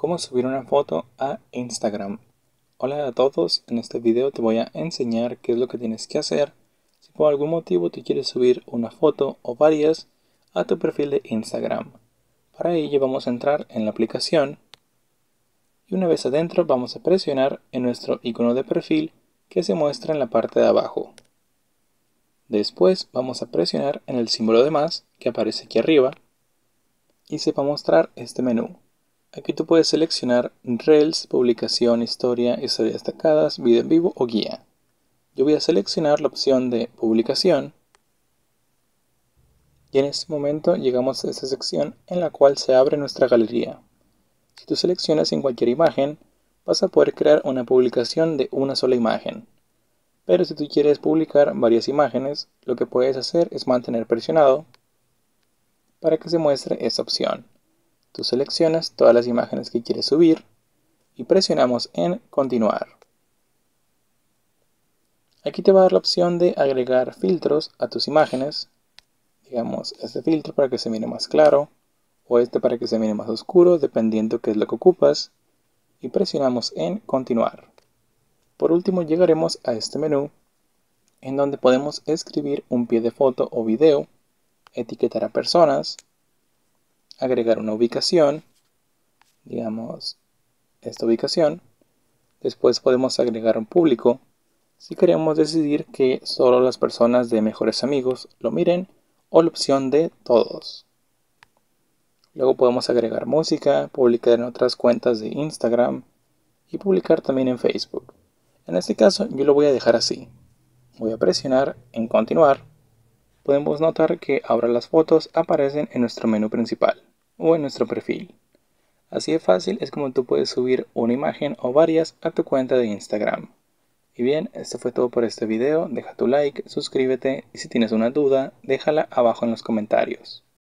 cómo subir una foto a Instagram. Hola a todos, en este video te voy a enseñar qué es lo que tienes que hacer si por algún motivo tú quieres subir una foto o varias a tu perfil de Instagram. Para ello vamos a entrar en la aplicación y una vez adentro vamos a presionar en nuestro icono de perfil que se muestra en la parte de abajo. Después vamos a presionar en el símbolo de más que aparece aquí arriba y se va a mostrar este menú. Aquí tú puedes seleccionar Reels, publicación, historia, historias destacadas, video en vivo o guía. Yo voy a seleccionar la opción de publicación. Y en este momento llegamos a esta sección en la cual se abre nuestra galería. Si tú seleccionas en cualquier imagen, vas a poder crear una publicación de una sola imagen. Pero si tú quieres publicar varias imágenes, lo que puedes hacer es mantener presionado para que se muestre esta opción. Tú seleccionas todas las imágenes que quieres subir y presionamos en continuar. Aquí te va a dar la opción de agregar filtros a tus imágenes. Digamos, este filtro para que se mire más claro o este para que se mire más oscuro, dependiendo qué es lo que ocupas. Y presionamos en continuar. Por último llegaremos a este menú en donde podemos escribir un pie de foto o video, etiquetar a personas, agregar una ubicación, digamos esta ubicación. Después podemos agregar un público si queremos decidir que solo las personas de mejores amigos lo miren o la opción de todos. Luego podemos agregar música, publicar en otras cuentas de Instagram y publicar también en Facebook. En este caso yo lo voy a dejar así. Voy a presionar en continuar. Podemos notar que ahora las fotos aparecen en nuestro menú principal o en nuestro perfil. Así de fácil es como tú puedes subir una imagen o varias a tu cuenta de Instagram. Y bien, esto fue todo por este video, deja tu like, suscríbete y si tienes una duda, déjala abajo en los comentarios.